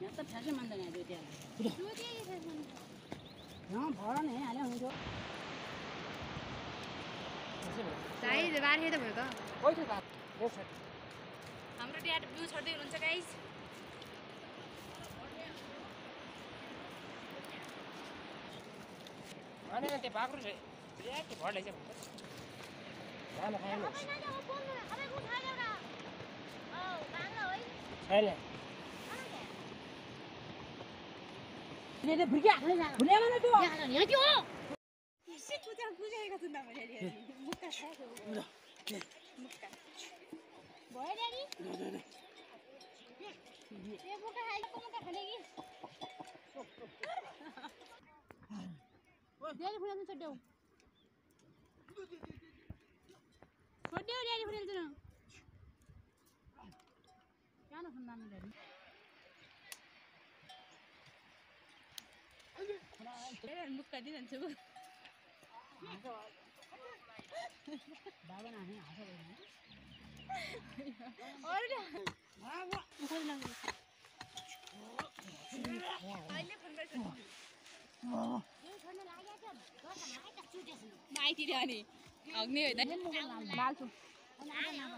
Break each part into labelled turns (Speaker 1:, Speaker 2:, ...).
Speaker 1: यहाँ त फ्यासै मान्दैन त्यो त्यहाँ भर हाल्यो हुन्छ
Speaker 2: साइज बारे त भयो त।
Speaker 3: त
Speaker 2: हाम्रो ड्याड ब्लू छर्दै हुनुहुन्छ गाइस
Speaker 3: त्यो बाख्रो छैन
Speaker 1: ले फुर्की हाल्ने फुले माने त्यो
Speaker 2: यहाँ के हो भयो ड्याडी ए बोका खाएको मुका खाने कि ड्याडी फुलाउँछ छोड्देऊ छोड्देऊ ड्याडी फुलाउँछ न
Speaker 1: सानो खानु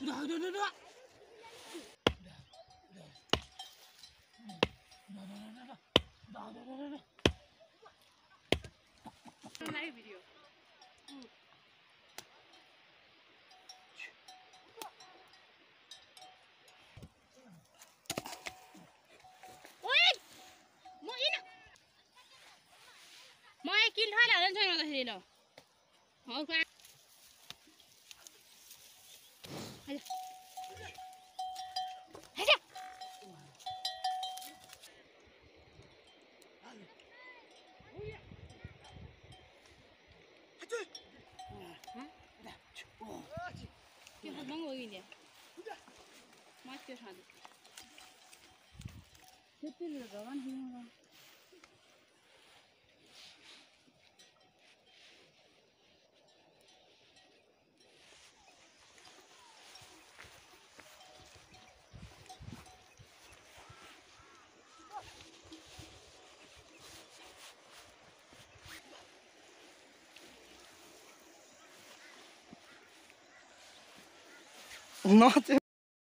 Speaker 2: 들어와
Speaker 1: 들어와
Speaker 3: 들어와
Speaker 2: 라이브리오. 응. 好了，快！快点！快点！快去！啊！快点！哦！去！叫。啥的？叫第个，
Speaker 1: 完事了。
Speaker 3: гнати.